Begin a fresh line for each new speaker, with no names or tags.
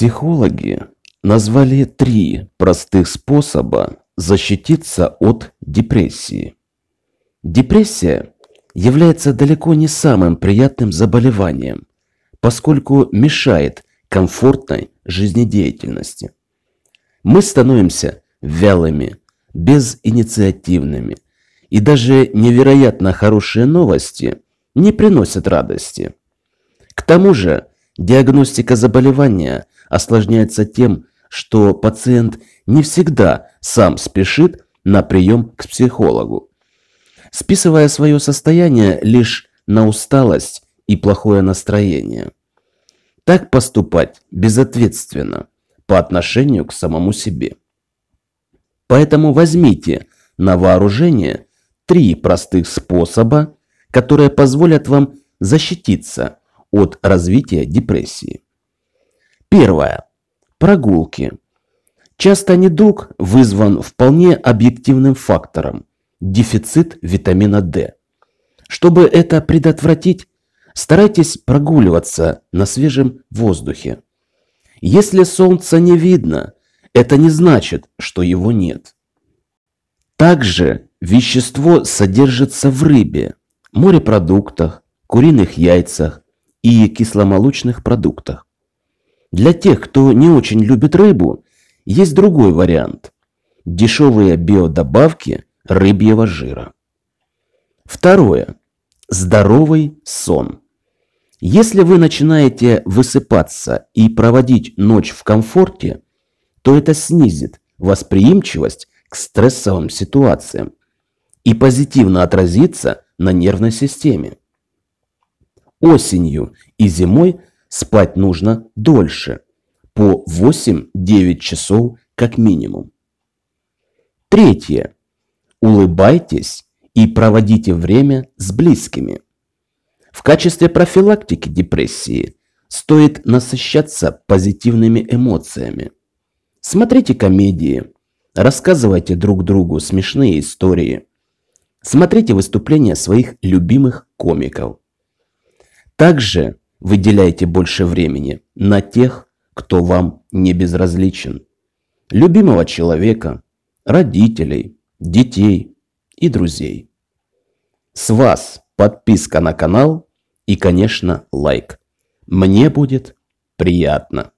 Психологи назвали три простых способа защититься от депрессии. Депрессия является далеко не самым приятным заболеванием, поскольку мешает комфортной жизнедеятельности. Мы становимся вялыми, безинициативными, и даже невероятно хорошие новости не приносят радости. К тому же диагностика заболевания осложняется тем, что пациент не всегда сам спешит на прием к психологу, списывая свое состояние лишь на усталость и плохое настроение. Так поступать безответственно по отношению к самому себе. Поэтому возьмите на вооружение три простых способа, которые позволят вам защититься от развития депрессии. Первое. Прогулки. Часто недуг вызван вполне объективным фактором – дефицит витамина D. Чтобы это предотвратить, старайтесь прогуливаться на свежем воздухе. Если солнца не видно, это не значит, что его нет. Также вещество содержится в рыбе, морепродуктах, куриных яйцах и кисломолочных продуктах. Для тех, кто не очень любит рыбу, есть другой вариант – дешевые биодобавки рыбьего жира. Второе. Здоровый сон. Если вы начинаете высыпаться и проводить ночь в комфорте, то это снизит восприимчивость к стрессовым ситуациям и позитивно отразится на нервной системе. Осенью и зимой спать нужно дольше, по 8-9 часов как минимум. Третье. Улыбайтесь и проводите время с близкими. В качестве профилактики депрессии стоит насыщаться позитивными эмоциями. Смотрите комедии, рассказывайте друг другу смешные истории, смотрите выступления своих любимых комиков. Также выделяйте больше времени на тех, кто вам не безразличен. Любимого человека, родителей, детей и друзей. С вас подписка на канал и, конечно, лайк. Мне будет приятно.